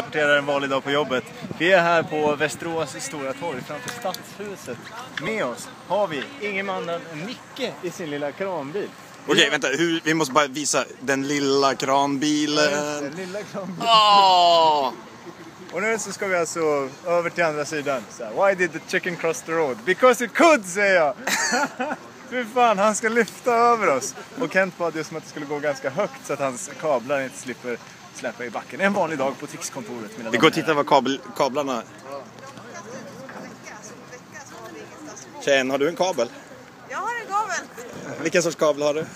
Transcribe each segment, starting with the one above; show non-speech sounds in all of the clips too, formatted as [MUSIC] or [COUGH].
rapporterar en vanlig dag på jobbet. Vi är här på Västerås stora torg framför Stadshuset. Med oss har vi ingen annan än Micke i sin lilla kranbil. Okej, vänta. Hur, vi måste bara visa den lilla Den kranbilen. lilla kranbilen. Åh! Och nu så ska vi alltså över till andra sidan. Här, Why did the chicken cross the road? Because it could säger jag! [LAUGHS] Fy fan, han ska lyfta över oss. Och Kent bad ju som att det skulle gå ganska högt så att hans kablar inte slipper släppa i backen. En vanlig dag på Trixkontoret Vi går och tittar vad kabel, kablarna... Tjejen, har du en kabel? Jag har en kabel. Vilken sorts kabel har du? Eh,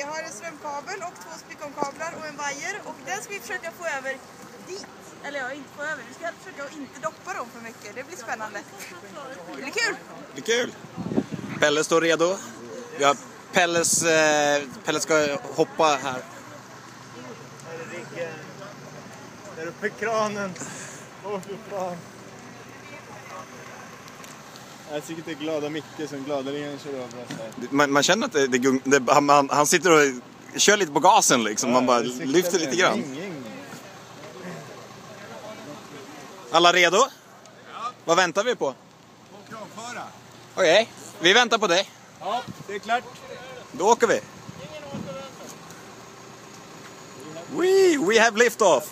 Jag har en strömkabel och två spikonkablar och en vajer och den ska vi försöka få över dit. Eller ja, inte få över. Vi ska försöka att inte doppa dem för mycket. Det blir spännande. Det blir kul. Det är kul. Pelle står redo. Vi har Pelles... Eh, Pelle ska hoppa här. Här är riggen. Där uppe i kranen. Åh fy fan. Jag tycker det är glada Micke som gladeligen kör över oss här. Man, man känner att det, det, gung- det han, han, han sitter och kör lite på gasen liksom. Man bara Ja, det cyklar lyfter lite grann. Ing, ing. Alla redo? Vad väntar vi på? Kranföra. Okej, vi väntar på dig. Ja, det är klart. Då åker vi. We, we have lift off.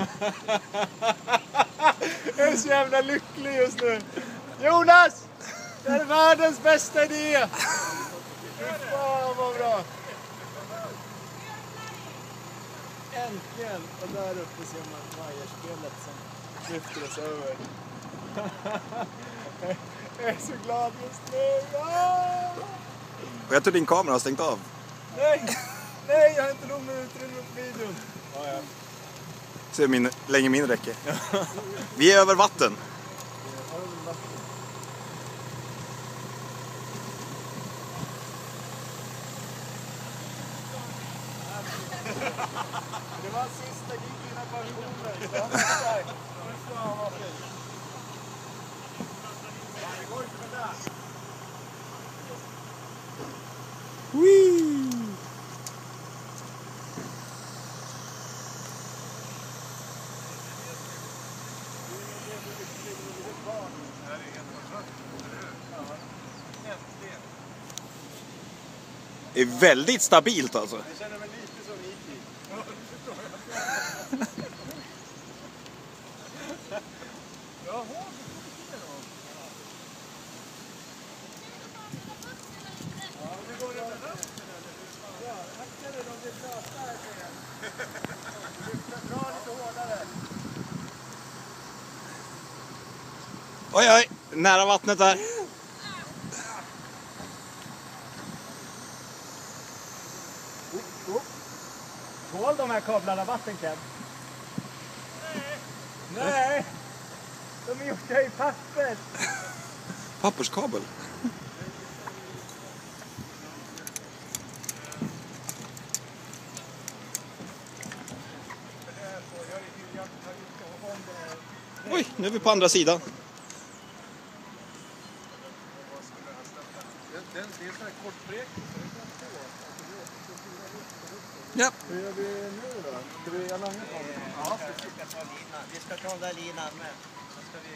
[LAUGHS] Jag är så jävla lycklig just nu. Jonas! Det är världens bästa idé! Fy fan vad bra! Äntligen! Och där uppe ser man vajerspelet som lyfter oss över. Jag är så glad just nu! Ah! Och jag tror din kamera har stängt av. Nej! Nej, jag har inte nog med utrymme på videon. Se hur min, länge min räcker. Vi är över vatten. Det var sista gig innan pensionen. Så han är där. Fy fan vad fint. Det går inte med det. Det är väldigt stabilt alltså. Jag känner mig lite som IT. Jaha, Ja, det går över höften eller? Ja, akta de blir blöta här ser jag. Lyfta, dra lite hårdare. Oj, oj, nära vattnet där. Tål de här kablarna vatten, Ken? Nej. Nej! De är gjorda i papper. Papperskabel. Oj, nu är vi på andra sidan. Det är en sån här kortfräk. Ja. Hur gör vi nu då? Ska vi göra långa kablar? Ja, vi ska ta linan. Vi ska ta den där linan med. Så ska vi.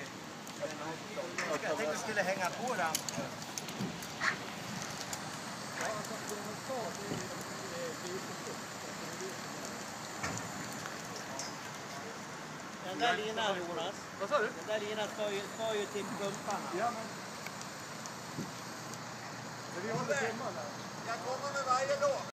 Jag tänkte vi skulle hänga på den. Den där linan Jonas. Vad sa du? Den där linan ska ju, ska ju till pumparna. Ja, men... Men vi håller. Jag kommer med varje låt.